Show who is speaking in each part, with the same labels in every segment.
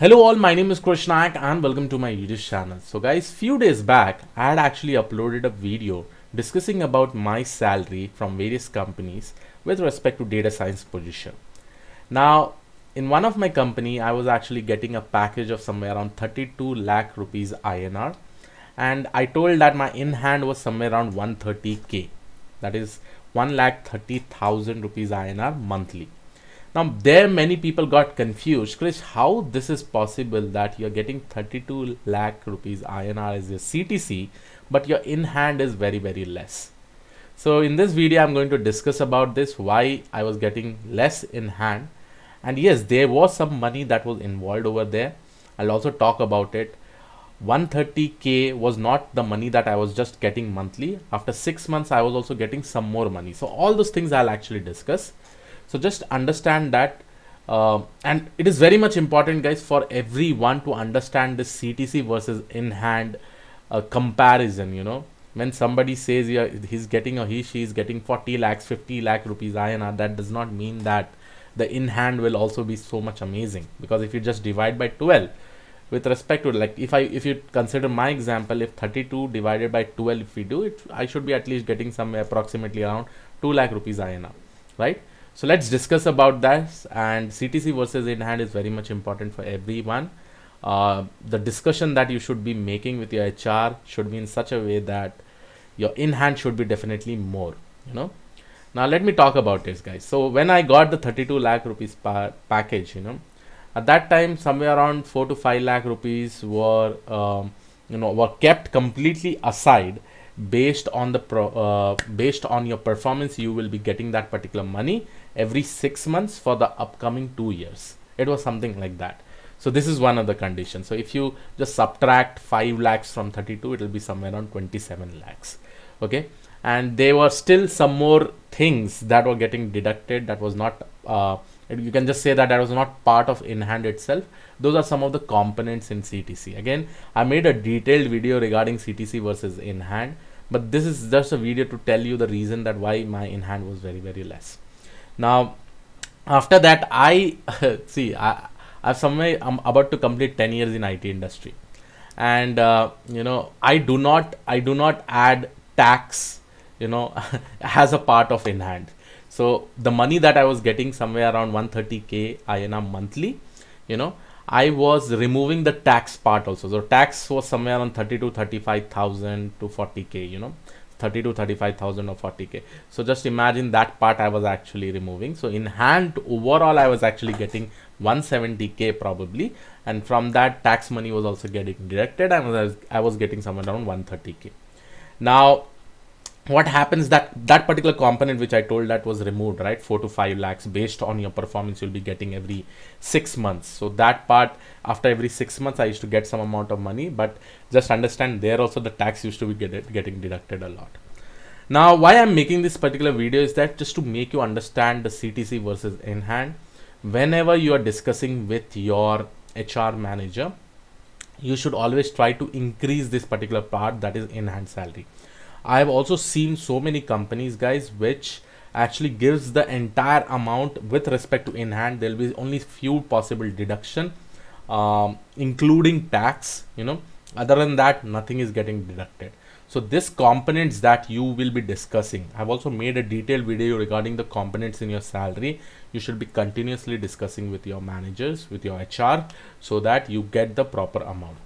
Speaker 1: Hello all, my name is Krish Naik and welcome to my YouTube channel. So guys, few days back, I had actually uploaded a video discussing about my salary from various companies with respect to data science position. Now, in one of my company, I was actually getting a package of somewhere around 32 lakh rupees INR and I told that my in hand was somewhere around 130k that is 1 lakh 30,000 rupees INR monthly now there many people got confused. Krish how this is possible that you're getting 32 lakh rupees inr as your ctc but your in hand is very very less? So in this video i'm going to discuss about this why i was getting less in hand. And yes there was some money that was involved over there. I'll also talk about it. 130k was not the money that i was just getting monthly. After six months i was also getting some more money. So all those things i'll actually discuss so just understand that uh, and it is very much important guys for everyone to understand the ctc versus in hand uh, comparison you know. When somebody says yeah, he's getting or he she is getting 40 lakhs 50 lakh rupees INR that does not mean that the in hand will also be so much amazing. Because if you just divide by 12 with respect to like if I if you consider my example if 32 divided by 12 if we do it I should be at least getting somewhere approximately around 2 lakh rupees INR right so let's discuss about that and CTC versus in hand is very much important for everyone. Uh, the discussion that you should be making with your HR should be in such a way that your in hand should be definitely more, you know. Now let me talk about this guys. So when I got the 32 lakh rupees pa package, you know, at that time somewhere around 4 to 5 lakh rupees were, um, you know, were kept completely aside based on the pro, uh, based on your performance you will be getting that particular money every six months for the upcoming two years. It was something like that. So this is one of the conditions. So if you just subtract 5 lakhs from 32 it will be somewhere around 27 lakhs. Okay? And there were still some more things that were getting deducted that was not uh, you can just say that that was not part of in hand itself. Those are some of the components in ctc again i made a detailed video regarding ctc versus in hand but this is just a video to tell you the reason that why my in hand was very very less. Now after that i see i i've somewhere i'm about to complete 10 years in it industry. And uh, you know i do not i do not add tax you know as a part of in hand. So the money that i was getting somewhere around 130k INR monthly you know i was removing the tax part also so tax was somewhere around 30 to 35000 to 40k you know 30 to 35,000 or 40k. So just imagine that part I was actually removing. So in hand overall I was actually getting 170k probably and from that tax money was also getting deducted and I was, I was getting somewhere around 130k. Now what happens that that particular component which i told that was removed right? 4 to 5 lakhs based on your performance you'll be getting every 6 months. So that part after every 6 months i used to get some amount of money but just understand there also the tax used to be get, getting deducted a lot. Now why i'm making this particular video is that just to make you understand the ctc versus in hand whenever you are discussing with your hr manager you should always try to increase this particular part that is in hand salary I've also seen so many companies guys which actually gives the entire amount with respect to in hand. There'll be only few possible deduction um, including tax you know. Other than that nothing is getting deducted. So this components that you will be discussing i've also made a detailed video regarding the components in your salary. You should be continuously discussing with your managers with your hr so that you get the proper amount.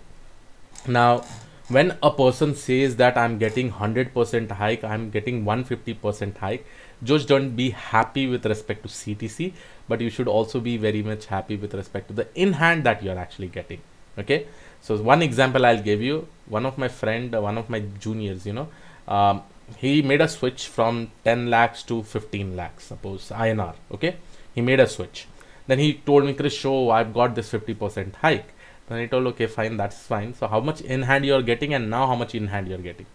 Speaker 1: Now when a person says that i'm getting 100% hike i'm getting 150% hike just don't be happy with respect to ctc but you should also be very much happy with respect to the in hand that you're actually getting okay? So one example i'll give you one of my friend uh, one of my juniors you know um, he made a switch from 10 lakhs to 15 lakhs suppose inr okay? He made a switch. Then he told me Krish show i've got this 50% hike then he told, okay, fine, that's fine. So how much in hand you are getting and now how much in hand you are getting.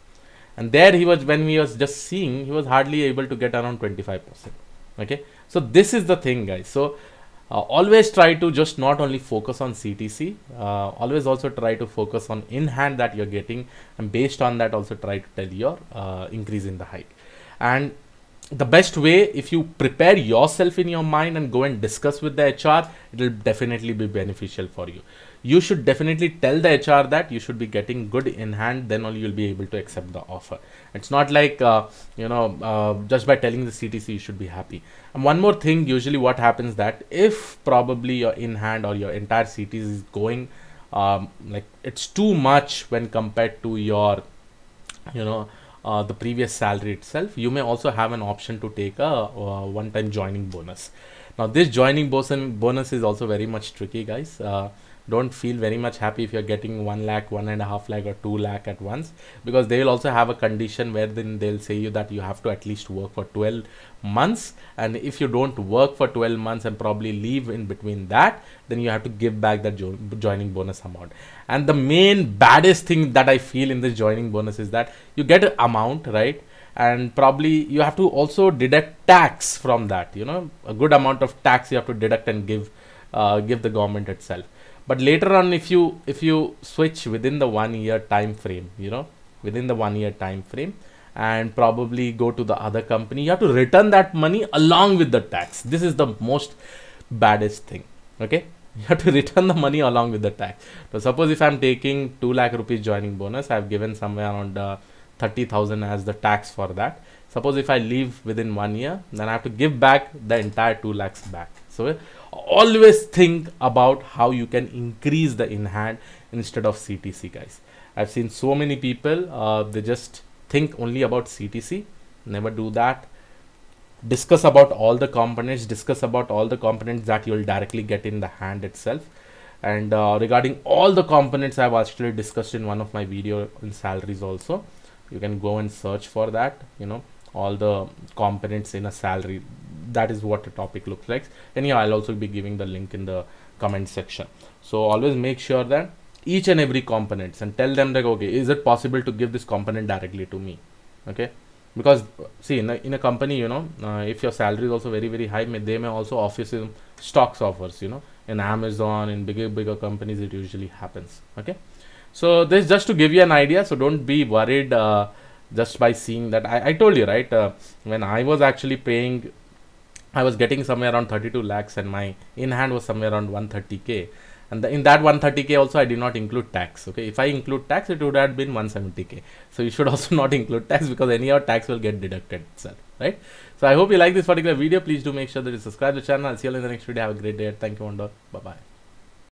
Speaker 1: And there he was, when he was just seeing, he was hardly able to get around 25%. Okay. So this is the thing guys. So uh, always try to just not only focus on CTC, uh, always also try to focus on in hand that you're getting and based on that also try to tell your uh, increase in the hike. And the best way if you prepare yourself in your mind and go and discuss with the hr it will definitely be beneficial for you you should definitely tell the hr that you should be getting good in hand then only you'll be able to accept the offer. It's not like uh, you know uh, just by telling the ctc you should be happy. And one more thing usually what happens that if probably your in hand or your entire ctc is going um, like it's too much when compared to your you know uh, the previous salary itself you may also have an option to take a uh, one time joining bonus. Now this joining bonus bonus is also very much tricky guys. Uh, don't feel very much happy if you're getting one lakh one and a half lakh or two lakh at once because they will also have a condition where then they'll say you that you have to at least work for 12 months. And if you don't work for 12 months and probably leave in between that then you have to give back that jo joining bonus amount. And the main baddest thing that i feel in this joining bonus is that you get an amount right? And probably you have to also deduct tax from that you know? A good amount of tax you have to deduct and give uh, give the government itself but later on if you if you switch within the one year time frame you know within the one year time frame and probably go to the other company you have to return that money along with the tax. This is the most baddest thing okay? You have to return the money along with the tax. So suppose if i'm taking 2 lakh rupees joining bonus i've given somewhere around uh, 30000 as the tax for that. Suppose if i leave within one year then i have to give back the entire 2 lakhs back so always think about how you can increase the in hand instead of ctc guys. I've seen so many people uh, they just think only about ctc never do that. Discuss about all the components discuss about all the components that you'll directly get in the hand itself. And uh, regarding all the components i've actually discussed in one of my video in salaries also. You can go and search for that you know all the components in a salary that is what the topic looks like. And yeah i'll also be giving the link in the comment section. So always make sure that each and every components and tell them like okay is it possible to give this component directly to me? Okay? Because see in a, in a company you know uh, if your salary is also very very high may, they may also offer some stocks offers you know. In amazon in bigger bigger companies it usually happens. Okay? So this just to give you an idea so don't be worried uh, just by seeing that. I, I told you right uh, when i was actually paying I was getting somewhere around 32 lakhs and my in hand was somewhere around 130k and in that 130k also I did not include tax okay? If I include tax it would have been 170k so you should also not include tax because any other tax will get deducted itself right? So I hope you like this particular video. Please do make sure that you subscribe to the channel. I'll see you in the next video. Have a great day. Thank you Wonder bye bye